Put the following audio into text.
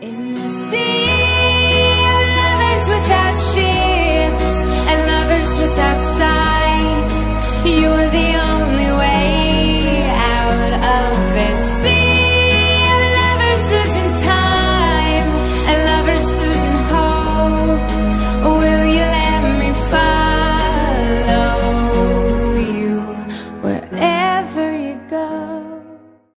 In the sea of lovers without ships and lovers without sight, you're the only way out of this sea of lovers losing time and lovers losing hope. Will you let me follow you wherever you go?